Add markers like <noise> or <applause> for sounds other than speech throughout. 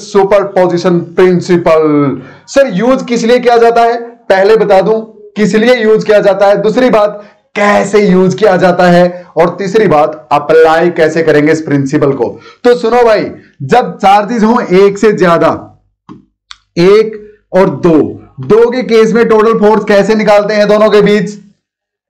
Super position principle sir use किस लिए किया जाता है? पहले बता दूँ, किस लिए यूज़ किया जाता है? दूसरी बात, कैसे यूज़ किया जाता है? और तीसरी बात अप्लाई कैसे करेंगे इस प्रिंसिपल को? तो सुनो भाई, जब चार्जेस हो एक से ज़्यादा, एक और दो दो के केस में टोटल फोर्स कैसे निकालते हैं दोनों के बीच?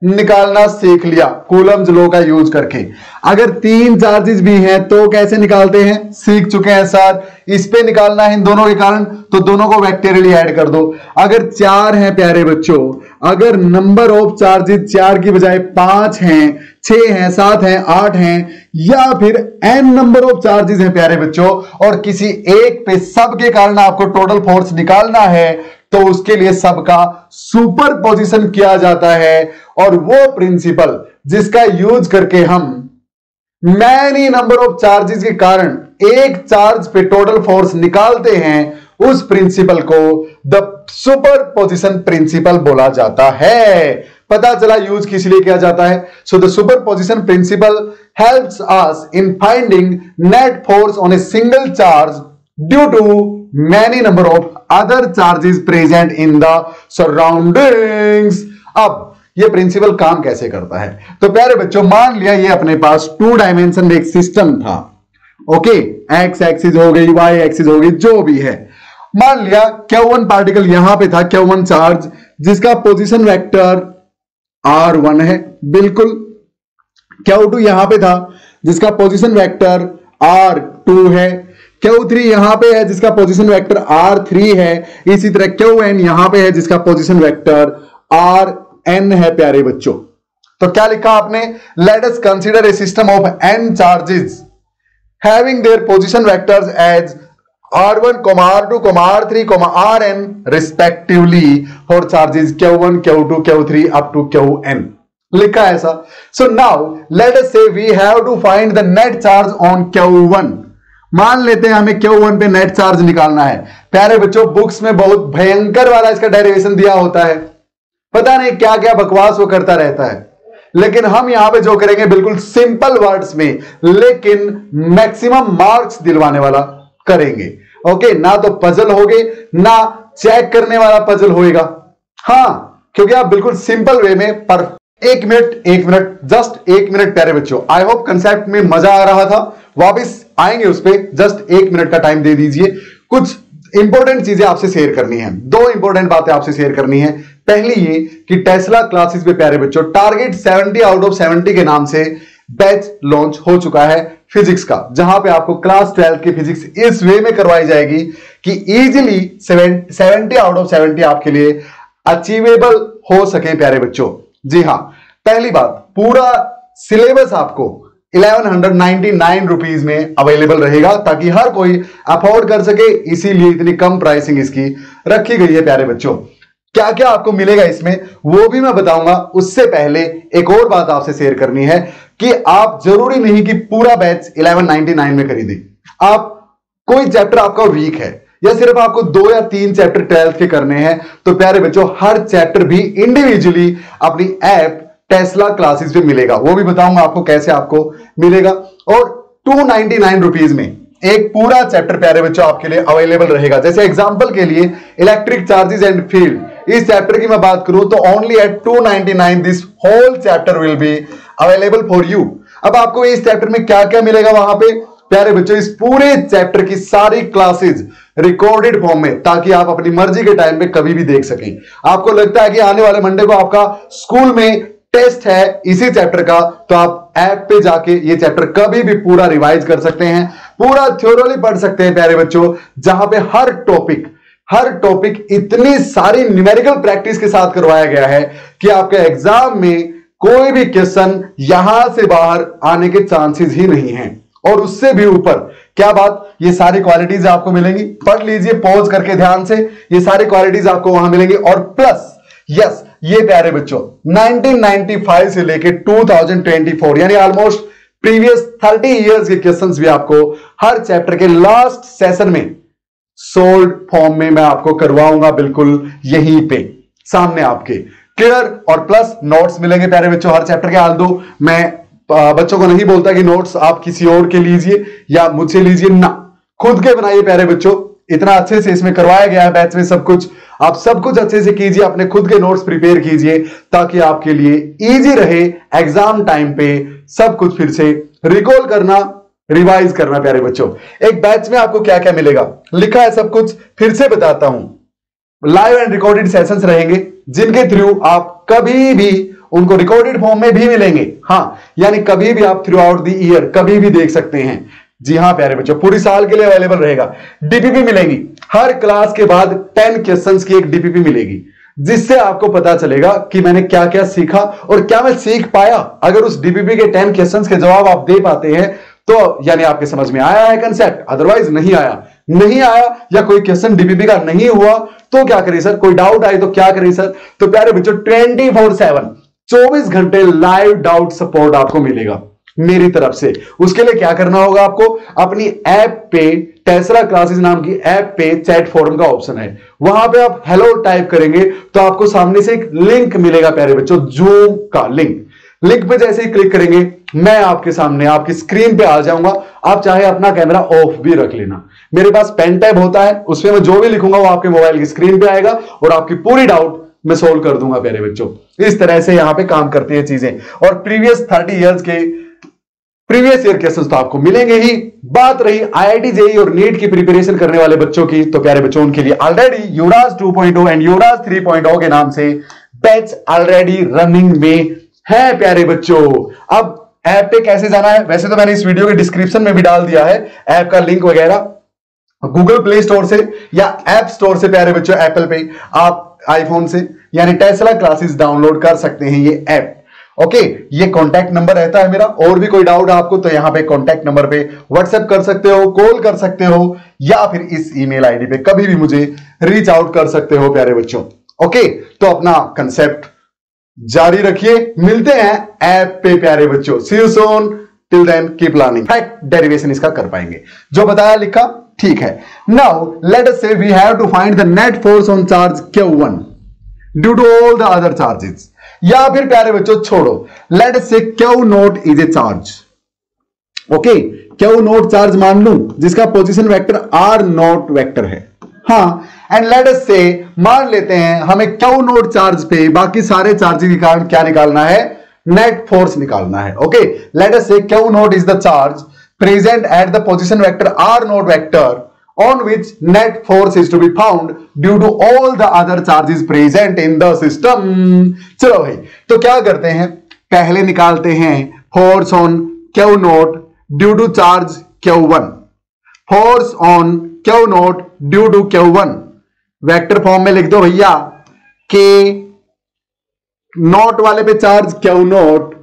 निकालना सीख लिया कूलम लो का यूज़ करके। अगर तीन चार्जेस भी हैं तो कैसे निकालते हैं? सीख चुके हैं, सर। इस पे निकालना है इन दोनों के कारण तो दोनों को वेक्टेरियली ऐड कर दो। अगर चार हैं, प्यारे बच्चों, अगर नंबर ऑफ़ चार्जेस चार की बजाय पाँच हैं, छह हैं, सात हैं, आठ हैं, या फिर एन नंबर ऑफ़ चार्जेस हैं, प्यारे बच्चों, और किसी एक पे सब के कारण आपको टोटल फोर्स निकालना है तो उसके लिए सबका सुपर पोजिशन किया जाता है। और वो प्रिंसिपल जिसका यूज़ करके हम मैनी नंबर ऑफ़ चार्जेस के कारण एक चार्ज पे टोटल फोर्स निकालते हैं, उस प्रिंसिपल को द सुपर पोजिशन प्रिंसिपल बोला जाता है। पता चला यूज़ किस लिए किया जाता है? So the superposition principle helps us in finding net force on a single charge due to many number of other charges present in the surroundings अब ये प्रिंसिपल काम कैसे करता है? तो प्यारे बच्चों, मान लिया ये अपने पास टू डायमेंशन एक सिस्टम था। ओके एक्स एक्सिस हो गई वाई एक्सिस हो गई, जो भी है। मान लिया क्या वन पार्टिकल यहाँ पे था क्या वन चार्ज जिसका पोजीशन वेक्टर आर वन है, बिल्कुल। क्या टू यहाँ पे था, जिसका पोजीशन वेक्टर आर टू है। क्यू थ्री यहाँ पे है जिसका पोजीशन वेक्टर आर थ्री है? इसी तरह क्यू एन यहाँ पे है जिसका पोजीशन वेक्टर आर एन है, प्यारे बच्चों? तो क्या लिखा आपने? Let us consider a system of N charges having their position vectors as R one comma R two comma R three comma R N respectively for charges Q one Q two Q three up to Q N लिखा है ऐसा। So now let us say we have to find the net charge on Q one मान लेते हैं हमें Q one पे net charge निकालना है। प्यारे बच्चों, बुक्स में बहुत भयंकर वाला इसका डेरिवेशन दिया होता है। पता नहीं क्या क्या बकवास वो करता रहता है। लेकिन हम यहाँ पे जो करेंगे, बिल्कुल सिंपल वर्ड्स में, लेकिन मैक्सिमम मार्क्स दिलवाने वाला करेंगे। ओके ना तो पजल होगे, ना चेक करने वाला पजल होएगा। हाँ क्योंकि आप बिल्कुल सिंपल वे में पर एक मिनट एक मिनट जस्ट एक मिनट प्यारे बच्चों। आई होप कंसेप्ट में मज़ा आ रहा था। वापिस आएँगे उस पर जस्ट एक मिनट का टाइम दे दीजिए। कुछ इंपॉर्टेंट चीज़ें आपसे शेयर करनी है। दो इंपॉर्टेंट बातें आपसे शेयर करनी है। पहली ये कि टेस्ला क्लासेस में प्यारे बच्चों टारगेट 70 आउट ऑफ़ 70 के नाम से बैच लॉन्च हो चुका है फिजिक्स का। जहाँ पे आपको क्लास ट्वेल्व की फिजिक्स इस वे में करवाई जाएगी कि इजीली 70 आउट ऑफ़ 70 आपके लिए अचीवेबल हो सके प्यारे बच्चों। जी हाँ, पहली बात, पूरा सिलेबस आपको eleven hundred ninety nine rupees में अवेलेबल रहेगा ताकि हर कोई अफोर्ड कर सके, इसीलिए इतनी कम प्राइसिंग इसकी रखी गई है प्यारे बच्चों। क्या क्या आपको मिलेगा इसमें, वो भी मैं बताऊँगा। उससे पहले एक और बात आपसे शेयर करनी है कि आप ज़रूरी नहीं कि पूरा बैच 1199 में खरीदें। आप, कोई चैप्टर आपका वीक है या सिर्फ़ आपको दो या तीन चैप्टर ट्वेल्थ के करने हैं तो प्यारे बच्चों, हर चैप्टर भी इंडिविजुअली अपनी ऐप टेस्ला क्लासेस पे मिलेगा। वो भी बताऊँगा आपको कैसे आपको मिलेगा। और टू नाइनटी नाइन रुपीज़ में एक पूरा चैप्टर प्यारे बच्चों आपके लिए अवेलेबल रहेगा। जैसे एग्जांपल के लिए इलेक्ट्रिक चार्जेस एंड फ़ील्ड इस चैप्टर की मैं बात करूँ तो only at two ninety nine this whole chapter will be available for you अब आपको इस चैप्टर में क्या क्या मिलेगा वहाँ पे? प्यारे बच्चों, इस पूरे चैप्टर की सारी क्लासेस रिकॉर्डेड फॉर्म में, ताकि आप अपनी मर्ज़ी के टाइम पे कभी भी देख सकें। आपको लगता है कि आने वाले मंडे को आपका स्कूल में टेस्ट है इसी चैप्टर का तो आप ऐप पे जाके ये चैप्टर कभी भी पूरा रिवाइज कर सकते हैं, पूरा थ्योरली पढ़ सकते हैं, प्यारे बच्चों, जहाँ पे हर टॉपिक हर टॉपिक इतनी सारी न्यूमेरिकल प्रैक्टिस के साथ करवाया गया है कि आपके एग्ज़ाम में कोई भी क्वेश्चन यहाँ से बाहर आने के चांसेस ही नहीं है। और उससे भी ऊपर। क्या बात? ये सारी क्वालिटीज आपको मिलेंगी। पढ़ लीजिए पॉज करके ध्यान से। ये सारी क्वालिटीज आपको वहाँ मिलेंगी। और प्लस यस ये प्यारे बच्चों 1995 से लेके 2024 यानी ऑलमोस्ट प्रीवियस 30 इयर्स के क्वेश्चंस भी आपको हर चैप्टर के लास्ट सेशन में सोल्ड फॉर्म में मैं आपको करवाऊँगा बिल्कुल यहीं पे, सामने आपके। क्लियर और प्लस नोट्स मिलेंगे प्यारे बच्चों, हर चैप्टर के हाल दो। मैं बच्चों को नहीं बोलता कि नोट्स आप किसी और के लीजिए या मुझसे लीजिए ना। खुद के बनाइए प्यारे बच्चों। इतना अच्छे से इसमें करवाया गया है बैच में सब कुछ। आप सब कुछ अच्छे से कीजिए, अपने खुद के नोट्स प्रिपेयर कीजिए ताकि आपके लिए इजी रहे एग्ज़ाम टाइम पे सब कुछ फिर से रिकॉल करना रिवाइज करना प्यारे बच्चों। एक बैच में आपको क्या क्या मिलेगा? लिखा है सब कुछ। फिर से बताता हूँ। लाइव एंड रिकॉर्डेड सेशंस रहेंगे, जिनके थ्रू आप कभी भी उनको रिकॉर्डेड फॉर्म में भी मिलेंगे। हाँ यानी कभी भी आप थ्रू आउट दी ईयर कभी भी देख सकते हैं। जी हाँ प्यारे बच्चों, पूरी साल के लिए अवेलेबल रहेगा। डीपीपी मिलेगी। हर क्लास के बाद टेन क्वेश्चन की एक डीपीपी मिलेगी, जिससे आपको पता चलेगा कि मैंने क्या क्या सीखा और क्या मैं सीख पाया। अगर उस डीपीपी के टेन क्वेश्चंस के जवाब आप दे पाते हैं तो यानी आपके समझ में आया है कंसेप्ट अदरवाइज़ नहीं आया। नहीं आया या कोई क्वेश्चन डीपीपी का नहीं हुआ तो क्या करिए सर? कोई डाउट आए तो क्या करिए सर? तो प्यारे बच्चों ट्वेंटी फोर सेवन चौबीस घंटे लाइव डाउट सपोर्ट आपको मिलेगा, मेरी तरफ़ से। उसके लिए क्या करना होगा आपको? अपनी ऐप पे टेसरा क्लासेस नाम की ऐप पे चैट फॉरम का ऑप्शन है। वहाँ पे आप हेलो टाइप करेंगे तो आपको सामने से एक लिंक मिलेगा, प्यारे बच्चों जूम का लिंक लिंक पे जैसे ही क्लिक करेंगे, मैं आपके सामने, आपकी स्क्रीन पे आ जाऊँगा। आप चाहे अपना कैमरा ऑफ़ भी रख लेना। मेरे पास पेन टैब होता है, उसमें मैं जो भी लिखूँगा वो आपके मोबाइल की स्क्रीन पे आएगा, और आपकी पूरी डाउट मैं सोल्व कर दूँगा प्यारे बच्चों। इस तरह से यहाँ पे काम करती है चीज़ें। और प्रीवियस थर्टी इयर्स के प्रीवियस ईयर क्वेश्चंस तो आपको मिलेंगे ही। बात रही आईआईटी जेई और नीट की प्रिपरेशन करने वाले बच्चों की। तो प्यारे बच्चों, उनके लिए ऑलरेडी युवराज 2.0 एंड युवराज 3.0 के नाम से बैच ऑलरेडी रनिंग में है प्यारे बच्चों। अब ऐप पे कैसे जाना है? वैसे तो मैंने इस वीडियो के डिस्क्रिप्शन में भी डाल दिया है। ऐप का लिंक वगैरह गूगल प्ले स्टोर से या ऐप स्टोर से प्यारे बच्चों एप्पल पे आप आईफोन से, यानी टेस्ला क्लासेस डाउनलोड कर सकते हैं ये ऐप ओके ये कॉन्टैक्ट नंबर रहता है मेरा, और भी कोई डाउट आपको तो यहाँ पे कॉन्टैक्ट नंबर पे व्हाट्सएप कर सकते हो कॉल कर सकते हो, या फिर इस ईमेल आईडी पे कभी भी मुझे रीच आउट कर सकते हो, प्यारे बच्चों। ओके तो अपना कंसेप्ट जारी रखिए। मिलते हैं ऐप पे, प्यारे बच्चों। See soon till then keep learning derivation इसका कर पाएँगे। जो बताया, लिखा ठीक है। Now let say we have to find the net force on charge Q1 due to all the other charges या फिर प्यारे बच्चों, छोड़ो। Let say Q naught is a charge okay Q naught charge मान लू, जिसका position vector R naught vector है। हाँ एंड लेट से मान लेते हैं, हमें क्यू नोट चार्ज पे बाकी सारे चार्जेस के कारण क्या निकालना है? नेट फोर्स निकालना है। Okay let say Q naught is the charge present at the position vector R naught vector on which net force is to be found due to all the other charges present in the system. चलो भाई तो क्या करते हैं? पहले निकालते हैं force on Q naught due to charge Q one force on Q two Q one vector form में लिख दो भैया के नोट वाले पे चार्ज क्यू नोट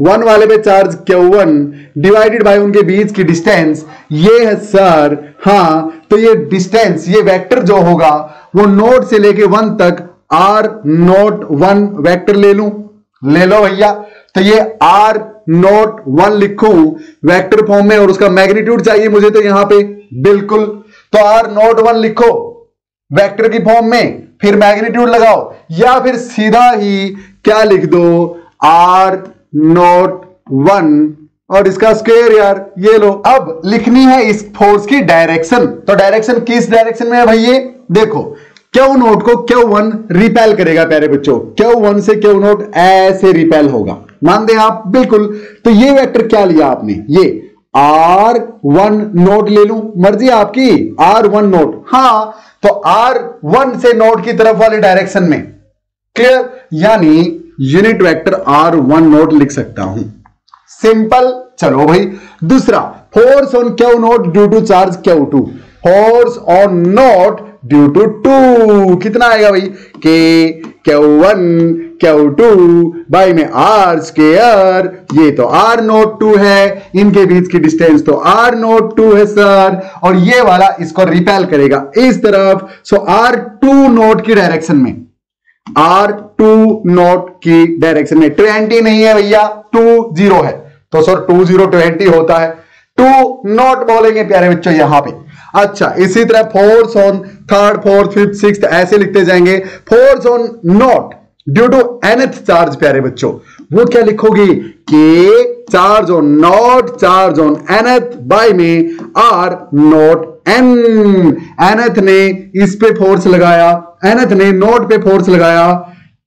वन वाले पे charge Q one? Divided by उनके बीच की डिस्टेंस ये है सर हाँ तो ये डिस्टेंस ये वेक्टर जो होगा, वो नोट से लेके वन तक आर नोट वन वेक्टर ले लू। ले लो भैया। तो ये आर नोट वन लिखू वेक्टर फॉर्म में और उसका मैग्नीट्यूड चाहिए मुझे तो यहाँ पे। बिल्कुल। तो आर नोट वन लिखो वेक्टर की फॉर्म में। फिर मैग्नीट्यूड लगाओ। या फिर सीधा ही क्या लिख दो? R naught one. और इसका स्क्वेयर यार, ये लो, अब लिखनी है इस फोर्स की डायरेक्शन। तो डायरेक्शन किस डायरेक्शन में है भाई ये? देखो, क्यू नोट को क्यू वन रिपेल करेगा प्यारे बच्चों? क्यू वन से क्यू नोट ऐसे रिपेल होगा? मान दे आप, बिल्कुल। तो ये वेक्टर क्या लिया आपने? ये आर वन नोट ले लू, मर्ज़ी आपकी आर वन नोट। हाँ तो आर वन से नोट की तरफ़ वाले डायरेक्शन में। क्लियर? यानी unit vector R one naught लिख सकता हूँ। सिंपल चलो भाई। दूसरा force on Q naught due to charge Q two force on naught due to two कितना आएगा भाई? K Q one Q two by में आर स्केयर ये तो आर नोट टू है। इनके बीच की डिस्टेंस तो आर नोट टू है सर और ये वाला इसको रिपेल करेगा इस तरफ़। सो आर टू नोट की डायरेक्शन में। आर टू नोट की डायरेक्शन में। ट्वेंटी नहीं है भैया टू ज़ीरो है। तो सर टू ज़ीरो ट्वेंटी होता है। टू नॉट बोलेंगे प्यारे बच्चों यहाँ पे। अच्छा इसी तरह force on third fourth fifth six ऐसे लिखते जाएँगे। Force on naught due to nth charge प्यारे बच्चों। वो क्या लिखोगे? K charge on naught charge on nth by में आर नॉट एन एनथ ने इस पे फोर्स लगाया, एनथ ने नोट पे फोर्स लगाया।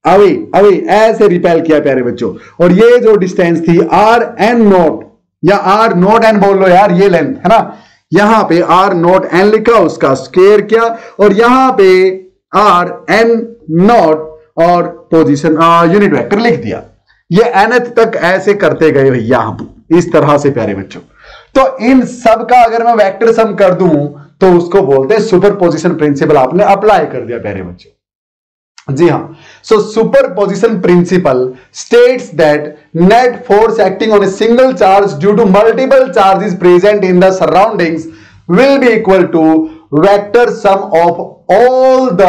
अवे अवे ऐसे रिपेल किया प्यारे बच्चों। और ये जो डिस्टेंस थी आर एन नोट या आर नोट एन बोल लो यार, ये लेंथ है ना? यहाँ पे आर नोट एन लिखा, उसका स्केयर किया, और यहाँ पे आर एन नोट और पोजीशन यूनिट वेक्टर लिख दिया। ये एनथ तक ऐसे करते गए भैया हम, इस तरह से प्यारे बच्चों। तो इन सब का अगर मैं वेक्टर सम कर दूँ तो उसको बोलते हैं सुपर पोजिशन प्रिंसिपल आपने अप्लाई कर दिया, प्यारे बच्चों। जी हाँ। So superposition principle states that net force acting on a single charge due to multiple charges present in the surroundings will be equal to vector sum of all the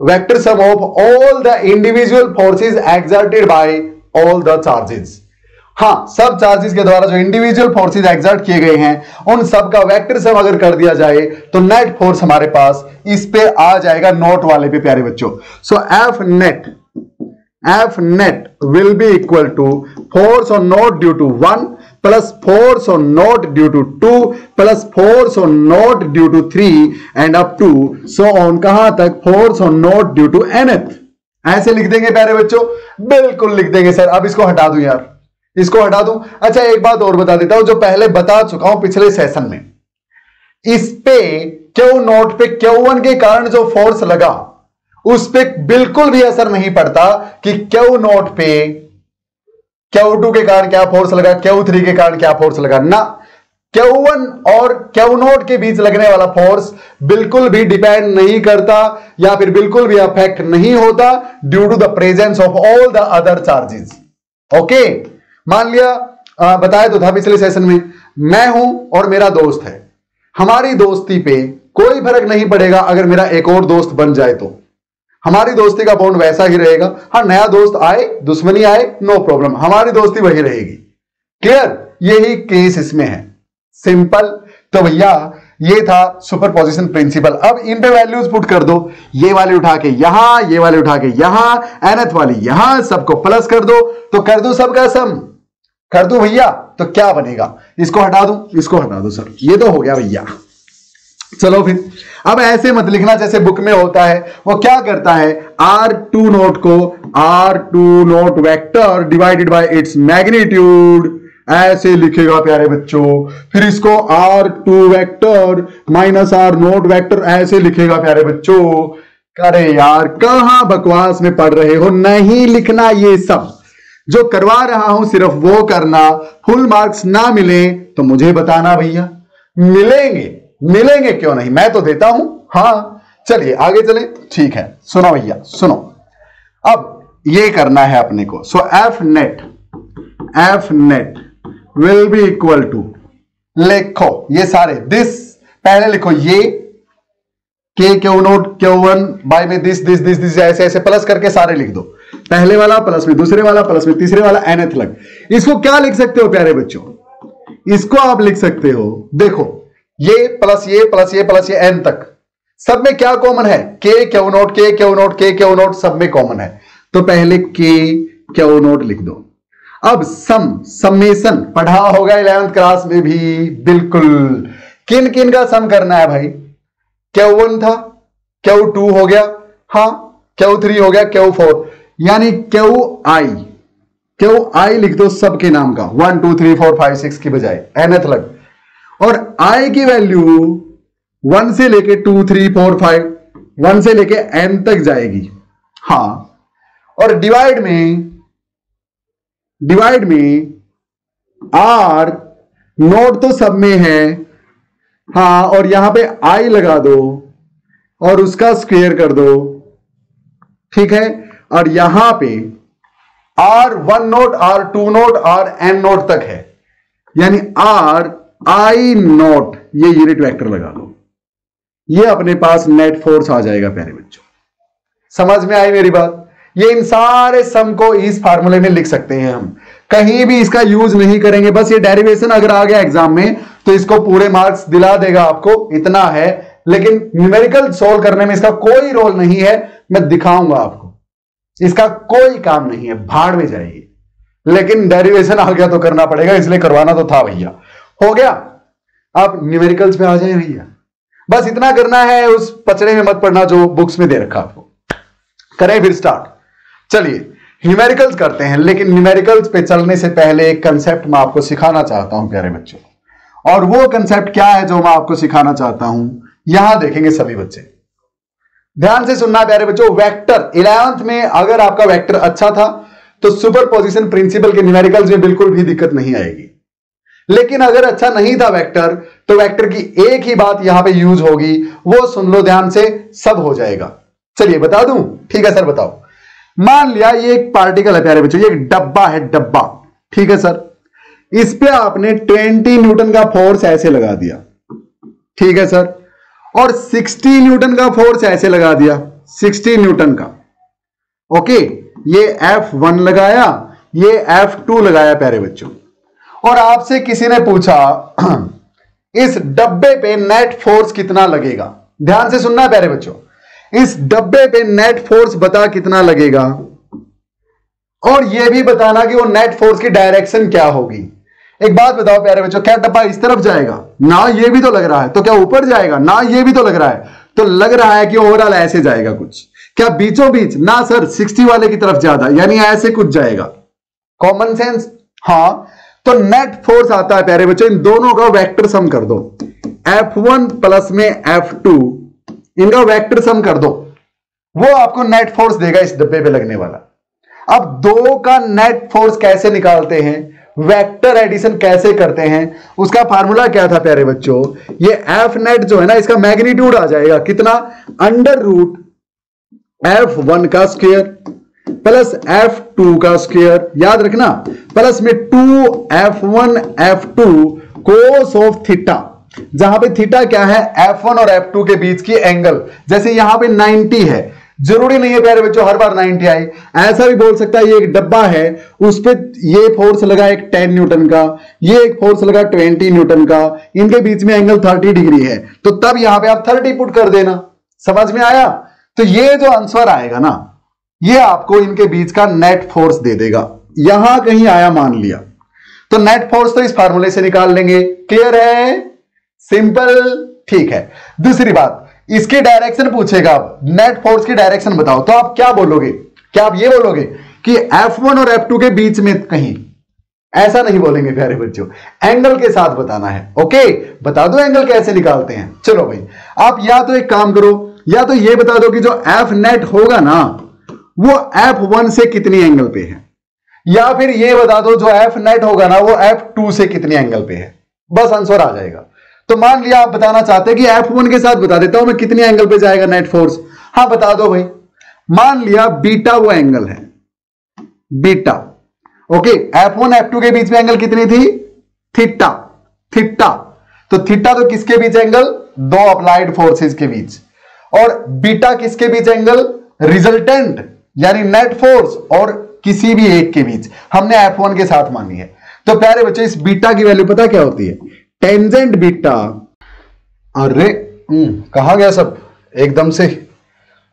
vector sum of all the individual forces exerted by all the charges हाँ सब charges के द्वारा जो individual forces exert किए गए हैं, उन सब का वेक्टर सम अगर कर दिया जाए तो नेट फोर्स हमारे पास इस पे आ जाएगा नोट वाले पे, प्यारे बच्चों। So F net F net will be equal to force on naught due to one plus force on naught due to two plus force on naught due to three and up to so on कहाँ तक? Force on naught due to nth ऐसे लिख देंगे, प्यारे बच्चों। बिल्कुल लिख देंगे सर अब इसको हटा दू, यार। इसको हटा दूँ। अच्छा एक बात और बता देता हूँ, जो पहले बता चुका हूँ पिछले सेशन में। इस पे क्यू नोट पे क्यू वन के कारण जो फोर्स लगा, उस पर बिल्कुल भी असर नहीं पड़ता कि क्यू नोट पे क्यू टू के कारण क्या फोर्स लगा क्यू थ्री के कारण क्या फोर्स लगा। ना क्यू और क्यू नोट के बीच लगने वाला फोर्स बिल्कुल भी डिपेंड नहीं करता या फिर बिल्कुल भी अफेक्ट नहीं होता due to the presence of all the other charges okay मान लिया बताया तो था पिछले सेशन में, मैं हूँ और मेरा दोस्त है। हमारी दोस्ती पे कोई फ़र्क नहीं पड़ेगा अगर मेरा एक और दोस्त बन जाए तो। हमारी दोस्ती का बॉन्ड वैसा ही रहेगा। हाँ नया दोस्त आए, दुश्मनी आए नो प्रॉब्लम हमारी दोस्ती वही रहेगी। क्लियर यही केस इसमें है। सिंपल तो भैया, ये था सुपर पोजिशन प्रिंसिपल अब इन पे वैल्यूज़ पुट कर दो। ये वाले उठा के यहाँ, ये वाले उठा के यहाँ एनथ वाली यहाँ, सबको प्लस कर दो। तो कर दो सबका सम कर दू भैया तो क्या बनेगा? इसको हटा दू? इसको हटा दो, सर। ये तो हो गया भैया। चलो फिर। अब ऐसे मत लिखना जैसे बुक में होता है। वो क्या करता है? आर टू नोट को R two naught vector divided by its magnitude ऐसे लिखेगा, प्यारे बच्चों। फिर इसको R two vector minus R naught vector ऐसे लिखेगा, प्यारे बच्चों। अरे यार, कहा बकवास में पढ़ रहे हो? नहीं लिखना ये सब। जो करवा रहा हूँ सिर्फ़ वो करना, फुल मार्क्स ना मिले तो मुझे बताना भैया। मिलेंगे मिलेंगे क्यों नहीं? मैं तो देता हूँ। हाँ, चलिए, आगे चले। ठीक है, सुनो भैया, सुनो। अब ये करना है अपने को। So F net F net will be equal to लिखो, ये सारे दिस पहले लिखो ये k q naught q one by में दिस दिस दिस दिस ऐसे ऐसे प्लस करके सारे लिख दो। पहले वाला प्लस में दूसरे वाला प्लस में तीसरे वाला एनथ लग। इसको क्या लिख सकते हो प्यारे बच्चों? इसको आप लिख सकते हो, देखो, ये प्लस ये प्लस ये प्लस ये एन तक। सब में क्या कॉमन है? K q naught k q naught k q naught सब में कॉमन है। तो पहले के क्यू नोट लिख दो। अब सम समेशन पढ़ा होगा इलेवेंथ क्लास में भी, बिल्कुल। किन किन का सम करना है भाई? क्यू वन था क्यू टू हो गया। हाँ क्यू थ्री हो गया क्यू फोर यानी क्यू आई। क्यू आई लिख दो सबके नाम का। One two three four five six की बजाय। एनथ लग और आई की वैल्यू वन से लेके two three four five one से लेके एन तक जाएगी। हाँ। और डिवाइड में डिवाइड में आर नोट तो सब में है। हाँ, और यहाँ पे आई लगा दो और उसका स्क्वेयर कर दो। ठीक है? और यहाँ पे r one naught r two naught r n naught तक है। यानी आर आई नोट ये यूनिट वेक्टर लगा दो। ये अपने पास नेट फोर्स आ जाएगा प्यारे बच्चों। समझ में आई मेरी बात? ये इन सारे सम को इस फार्मूले में लिख सकते हैं हम। कहीं भी इसका यूज़ नहीं करेंगे। बस ये डेरिवेशन अगर आ गया एग्ज़ाम में तो इसको पूरे मार्क्स दिला देगा आपको। इतना है। लेकिन न्यूमेरिकल सोल्व करने में इसका कोई रोल नहीं है। मैं दिखाऊँगा आपको। इसका कोई काम नहीं है, भाड़ में जाएगी लेकिन डेरिवेशन आ गया तो करना पड़ेगा, इसलिए करवाना तो था भैया। हो गया? आप न्यूमेरिकल्स में आ जाए भैया। बस इतना करना है, उस पचड़े में मत पड़ना जो बुक्स में दे रखा आपको। करें फिर स्टार्ट चलिए न्यूमेरिकल्स करते हैं, लेकिन न्यूमेरिकल्स पे चलने से पहले एक कंसेप्ट मैं आपको सिखाना चाहता हूँ, प्यारे बच्चों। और वो कंसेप्ट क्या है जो मैं आपको सिखाना चाहता हूँ? यहाँ देखेंगे सभी बच्चे। ध्यान से सुनना प्यारे बच्चों वेक्टर इलेवंथ में अगर आपका वेक्टर अच्छा था तो सुपर पोजिशन प्रिंसिपल के न्यूमेरिकल्स में बिल्कुल भी दिक्कत नहीं आएगी। लेकिन अगर अच्छा नहीं था वेक्टर तो वेक्टर की एक ही बात यहाँ पे यूज़ होगी, वो सुन लो ध्यान से, सब हो जाएगा। चलिए बता दूँ? ठीक है सर, बताओ। मान लिया ये एक पार्टिकल है प्यारे बच्चों, ये एक डब्बा है, डब्बा। ठीक है सर। इस पे आपने 20 न्यूटन का फोर्स ऐसे लगा दिया। ठीक है सर। और 60 न्यूटन का फोर्स ऐसे लगा दिया 60 न्यूटन का। ओके, ये F1 लगाया, ये F2 लगाया प्यारे बच्चों। और आपसे किसी ने पूछा, <clears throat> इस डब्बे पे नेट फोर्स कितना लगेगा? ध्यान से सुनना प्यारे बच्चों। इस डब्बे पे नेट फोर्स बता कितना लगेगा? और यह भी बताना कि वो नेट फोर्स की डायरेक्शन क्या होगी। एक बात बताओ प्यारे बच्चों, क्या डब्बा इस तरफ़ जाएगा? ना ये भी तो लग रहा है तो क्या ऊपर जाएगा? ना ये भी तो लग रहा है तो लग रहा है कि ओवरऑल ऐसे जाएगा कुछ। क्या बीचों बीच ना सर 60 वाले की तरफ़ ज़्यादा, यानी ऐसे कुछ जाएगा। कॉमन सेंस हाँ तो नेट फोर्स आता है प्यारे बच्चों, इन दोनों का वेक्टर सम कर दो। F1 प्लस में F2 इनका वेक्टर सम कर दो। वो आपको नेट फोर्स देगा इस डब्बे पे लगने वाला। अब दो का नेट फोर्स कैसे निकालते हैं? वेक्टर एडिशन कैसे करते हैं? उसका फार्मूला क्या था प्यारे बच्चों? ये एफ़ नेट जो है ना, इसका मैग्नीट्यूड आ जाएगा। कितना? अंडर रूट एफ़ वन का स्क्वेयर प्लस एफ़ टू का स्क्वेयर याद रखना प्लस में two F one F two cos of theta जहाँ पे थीटा क्या है? एफ़ वन और एफ़ टू के बीच की एंगल जैसे यहाँ पे 90 है। ज़रूरी नहीं है प्यारे बच्चों, हर बार 90 आए ऐसा भी बोल सकता है, ये एक डब्बा है, उस पर ये फोर्स लगा एक 10 न्यूटन का, ये एक फोर्स लगा 20 न्यूटन का, इनके बीच में एंगल 30 डिग्री है। तो तब यहाँ पे आप 30 पुट कर देना। समझ में आया? तो ये जो आंसर आएगा ना, ये आपको इनके बीच का नेट फोर्स दे देगा। यहाँ कहीं आया, मान लिया। तो नेट फोर्स तो इस फार्मूले से निकाल लेंगे। क्लियर है? सिंपल? ठीक है। दूसरी बात इसकी डायरेक्शन पूछेगा नेट फोर्स की डायरेक्शन बताओ। तो आप क्या बोलोगे? क्या आप ये बोलोगे कि F1 और F2 के बीच में कहीं? ऐसा नहीं बोलेंगे, प्यारे बच्चों। एंगल के साथ बताना है ओके बता दो एंगल कैसे निकालते हैं। चलो भाई, आप या तो एक काम करो, या तो ये बता दो कि जो एफ़ नेट होगा ना, वो F1 से कितनी एंगल पे है? या फिर ये बता दो, जो एफ़ नेट होगा ना, वो F2 से कितनी एंगल पे है? बस आंसर आ जाएगा। तो मान लिया आप बताना चाहते हैं कि एफ़ वन के साथ बता देता हूँ मैं कितने एंगल पे जाएगा नेट फोर्स हाँ बता दो भाई। मान लिया बीटा वो एंगल है। Beta okay F one F two के बीच में एंगल कितनी थी? थीटा थीटा तो थीटा तो किसके बीच एंगल दो अप्लाइड फोर्सेस के बीच। और बीटा किसके बीच एंगल रिजल्टेंट यानी नेट फोर्स और किसी भी एक के बीच। हमने एफ़ वन के साथ मानी है। तो प्यारे बच्चे, इस बीटा की वैल्यू पता क्या होती है? टेंजेंट बीटा अरे हम्म, कहा गया सब? एकदम से।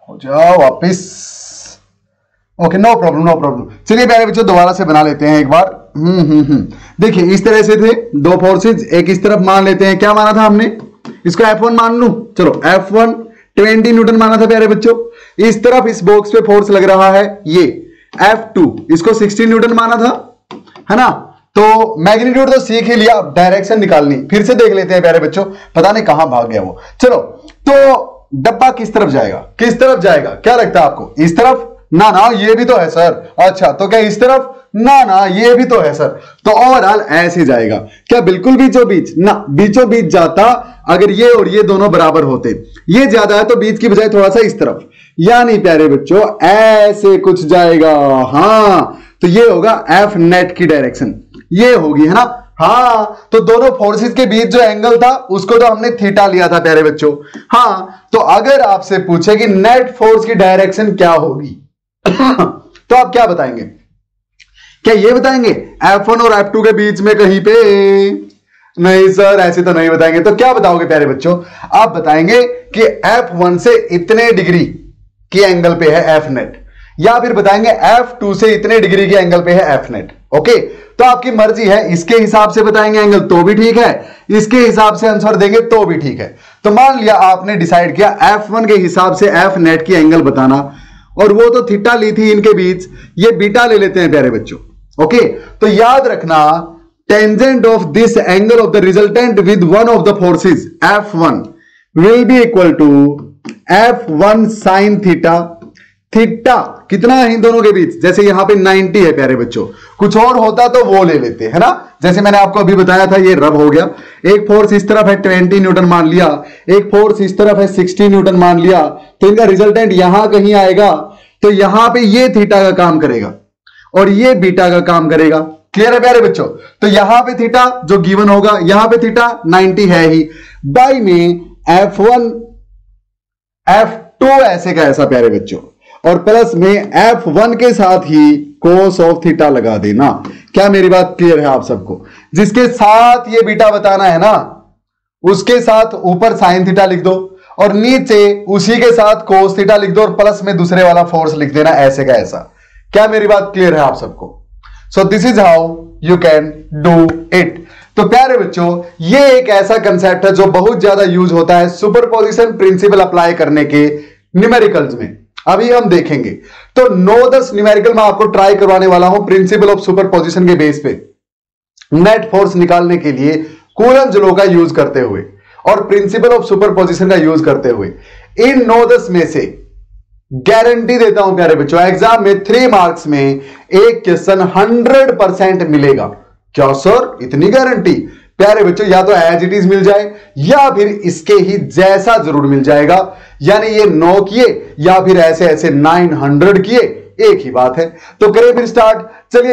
हो जाओ वापिस। Okay no problem no problem चलिए प्यारे बच्चों दोबारा से बना लेते हैं एक बार। हम्म हम्म हम्म। देखिए इस तरह से थे दो फोर्सेज एक इस तरफ़ मान लेते हैं। क्या माना था हमने? इसको F1 मान लू? चलो F1 20 न्यूटन माना था प्यारे बच्चों। इस तरफ़ इस बॉक्स पे फोर्स लग रहा है ये। F2 इसको 16 न्यूटन माना था है ना? तो मैग्नीट्यूड तो सीख ही लिया डायरेक्शन निकालनी, फिर से देख लेते हैं प्यारे बच्चों, पता नहीं कहाँ भाग गया वो। चलो तो डब्बा किस तरफ़ जाएगा? किस तरफ़ जाएगा? क्या लगता है आपको? इस तरफ़? ना ना, ये भी तो है सर अच्छा तो क्या इस तरफ़? ना ना, ये भी तो है सर तो ओवरऑल ऐसे जाएगा। क्या बिल्कुल बीचों बीच? ना, बीचों बीच जाता, अगर ये और ये दोनों बराबर होते। ये ज़्यादा है तो बीच की बजाय थोड़ा सा इस तरफ़। यानी प्यारे बच्चों, ऐसे कुछ जाएगा। हाँ तो ये होगा एफ़ नेट की डायरेक्शन ये होगी, है ना? हाँ तो दोनों फोर्सेस के बीच जो एंगल था, उसको तो हमने थीटा लिया था प्यारे बच्चों। हाँ तो अगर आपसे पूछे कि नेट फोर्स की डायरेक्शन क्या होगी <coughs> तो आप क्या बताएँगे? क्या ये बताएँगे? F1 और F2 के बीच में कहीं पे? नहीं सर ऐसे तो नहीं बताएँगे। तो क्या बताओगे प्यारे बच्चों? आप बताएँगे कि F1 से इतने डिग्री की एंगल पे है F नेट या फिर बताएँगे एफ़ टू से इतने डिग्री के एंगल पे है एफ़ नेट ओके तो आपकी मर्ज़ी है, इसके हिसाब से बताएँगे एंगल तो भी ठीक है, इसके हिसाब से आंसर देंगे तो भी ठीक है। तो मान लिया आपने डिसाइड किया F1 के हिसाब से F नेट की एंगल बताना, और वो तो थीटा ली थी इनके बीच, ये बीटा ले लेते हैं प्यारे बच्चों ओके तो याद रखना tangent of this angle of the resultant with one of the forces F1 will be equal to F1 sin theta theta, कितना है इन दोनों के बीच? जैसे यहाँ पे 90 है, प्यारे बच्चों। कुछ और होता तो वो ले लेते, है ना? जैसे मैंने आपको अभी बताया था, ये रब हो गया। एक फोर्स इस तरफ़ है 20 न्यूटन मान लिया, एक फोर्स इस तरफ़ है 60 न्यूटन मान लिया तो इनका रिजल्टेंट यहाँ कहीं आएगा तो यहाँ पे ये थीटा का काम करेगा, और ये बीटा का काम करेगा। क्लियर है प्यारे बच्चों? तो यहाँ पे थीटा जो गिवन होगा, यहाँ पे थीटा 90 है ही। बाई में F1 F2 ऐसे का ऐसा, प्यारे बच्चों। और प्लस में एफ़ वन के साथ ही कोस ऑफ़ थीटा लगा देना। क्या मेरी बात क्लियर है आप सबको? जिसके साथ ये बीटा बताना है ना, उसके साथ ऊपर साइन थीटा लिख दो और नीचे उसी के साथ कोस थीटा लिख दो और प्लस में दूसरे वाला फोर्स लिख देना, ऐसे का ऐसा। क्या मेरी बात क्लियर है आप सबको? So this is how you can do it तो प्यारे बच्चों, ये एक ऐसा कंसेप्ट है जो बहुत ज़्यादा यूज़ होता है सुपरपोजिशन प्रिंसिपल अप्लाई करने के न्यूमेरिकल्स में। अभी हम देखेंगे। तो नो दस न्यूमेरिकल मैं आपको ट्राई करवाने वाला हूँ प्रिंसिपल ऑफ़ सुपर पोजिशन के बेस पे। नेट फोर्स निकालने के लिए कूलन जलो का यूज़ करते हुए और प्रिंसिपल ऑफ़ सुपर पोजिशन का यूज़ करते हुए। इन नो दस में से गारंटी देता हूँ प्यारे बच्चों एग्ज़ाम में थ्री मार्क्स में एक क्वेश्चन हंड्रेड परसेंट मिलेगा। क्या सर इतनी गारंटी प्यारे बच्चों, या तो एज इट इज़ मिल जाए, या फिर इसके ही जैसा ज़रूर मिल जाएगा। यानी ये नौ किए, या फिर ऐसे ऐसे नाइन हंड्रेड किए, एक ही बात है। तो करें फिर स्टार्ट चलिए